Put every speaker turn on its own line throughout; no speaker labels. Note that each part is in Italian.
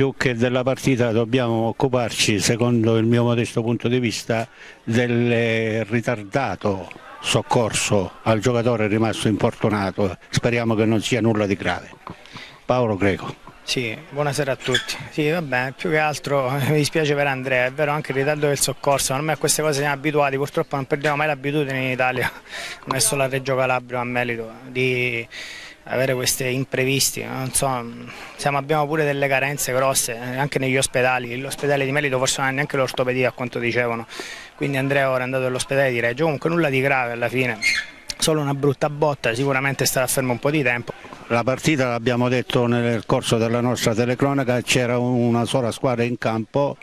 più che della partita dobbiamo occuparci, secondo il mio modesto punto di vista, del ritardato soccorso al giocatore rimasto infortunato. Speriamo che non sia nulla di grave. Paolo Greco.
Sì, buonasera a tutti. Sì, vabbè, più che altro mi dispiace per Andrea, è vero anche il ritardo del soccorso, ma noi a queste cose siamo abituati, purtroppo non perdiamo mai l'abitudine in Italia, non è solo a Reggio Calabria, a Melito, di avere questi imprevisti, so, siamo, abbiamo pure delle carenze grosse eh, anche negli ospedali, l'ospedale di Melito forse non ha neanche l'ortopedia a quanto dicevano, quindi Andrea ora è andato all'ospedale di Reggio, comunque nulla di grave alla fine, solo una brutta botta, sicuramente starà fermo un po' di tempo.
La partita l'abbiamo detto nel corso della nostra telecronaca, c'era una sola squadra in campo,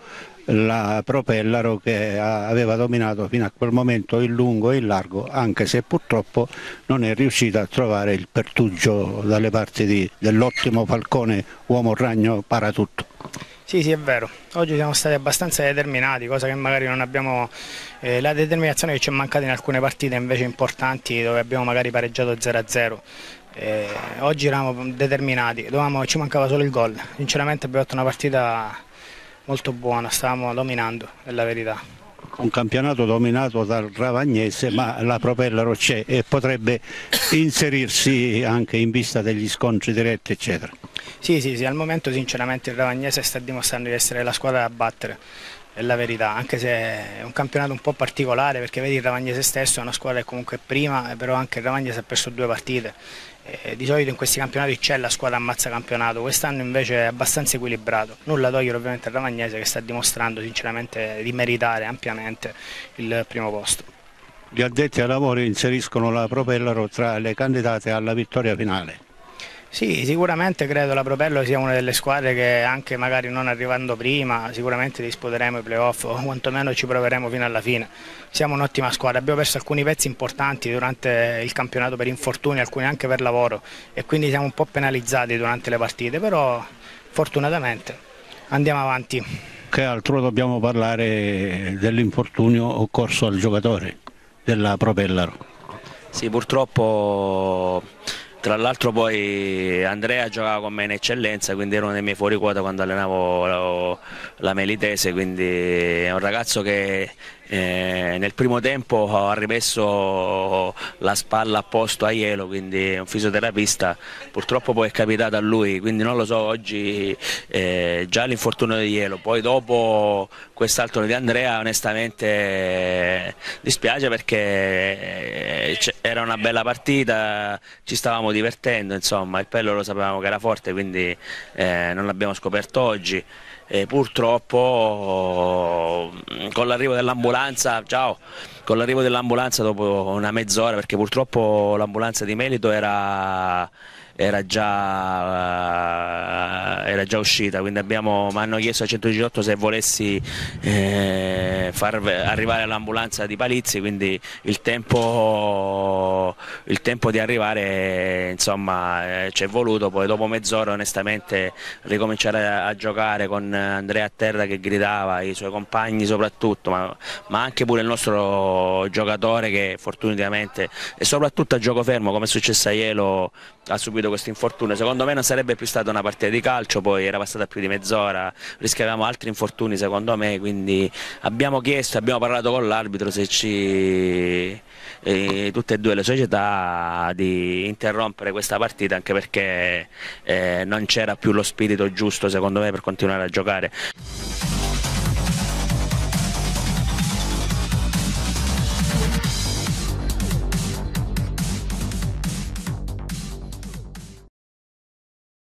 la Propellaro che aveva dominato fino a quel momento il lungo e il largo, anche se purtroppo non è riuscita a trovare il pertugio dalle parti dell'ottimo Falcone uomo ragno paratutto.
Sì, sì, è vero. Oggi siamo stati abbastanza determinati, cosa che magari non abbiamo... Eh, la determinazione che ci è mancata in alcune partite invece importanti dove abbiamo magari pareggiato 0-0. Eh, oggi eravamo determinati, dovevamo, ci mancava solo il gol. Sinceramente abbiamo fatto una partita molto buona, stavamo dominando, è la verità.
Un campionato dominato dal Ravagnese, ma la Propellaro c'è e potrebbe inserirsi anche in vista degli scontri diretti, eccetera.
Sì, sì, sì, al momento sinceramente il Ravagnese sta dimostrando di essere la squadra da battere è la verità, anche se è un campionato un po' particolare perché vedi il Ravagnese stesso è una squadra che comunque è prima, però anche il Ravagnese ha perso due partite. E di solito in questi campionati c'è la squadra ammazza campionato, quest'anno invece è abbastanza equilibrato. Nulla togliere ovviamente al Ravagnese che sta dimostrando sinceramente di meritare ampiamente il primo posto.
Gli addetti ai lavori inseriscono la Propellaro tra le candidate alla vittoria finale.
Sì, sicuramente credo la Propello sia una delle squadre che anche magari non arrivando prima sicuramente disputeremo i playoff o quantomeno ci proveremo fino alla fine. Siamo un'ottima squadra, abbiamo perso alcuni pezzi importanti durante il campionato per infortuni, alcuni anche per lavoro e quindi siamo un po' penalizzati durante le partite, però fortunatamente andiamo avanti.
Che altro dobbiamo parlare dell'infortunio occorso al giocatore della Propellaro?
Sì, purtroppo tra l'altro poi Andrea giocava con me in eccellenza, quindi ero nei miei fuori quota quando allenavo la Melitese, quindi è un ragazzo che eh, nel primo tempo ha rimesso la spalla a posto a Ielo, quindi è un fisioterapista, purtroppo poi è capitato a lui, quindi non lo so, oggi eh, già l'infortunio di Ielo, poi dopo quest'altro di Andrea onestamente eh, dispiace perché eh, era una bella partita, ci stavamo divertendo, insomma il pello lo sapevamo che era forte, quindi eh, non l'abbiamo scoperto oggi e purtroppo con l'arrivo dell'ambulanza, ciao, con l'arrivo dell'ambulanza dopo una mezz'ora, perché purtroppo l'ambulanza di Melito era era già, era già uscita, quindi mi hanno chiesto al 118 se volessi eh, far arrivare l'ambulanza di Palizzi, quindi il tempo, il tempo di arrivare insomma eh, ci è voluto, poi dopo mezz'ora onestamente ricominciare a, a, giocare con Andrea a terra che gridava, i suoi compagni soprattutto, ma, ma anche pure il nostro giocatore che fortunatamente e soprattutto a gioco fermo come è successo a Ielo ha subito questo infortunio. Secondo me non sarebbe più stata una partita di calcio, poi era passata più di mezz'ora, rischiavamo altri infortuni secondo me, quindi abbiamo chiesto, abbiamo parlato con l'arbitro se ci eh, tutte e due le società di interrompere questa partita anche perché eh, non c'era più lo spirito giusto secondo me per continuare a giocare.